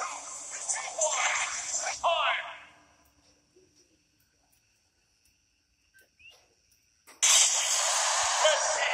Time! Let's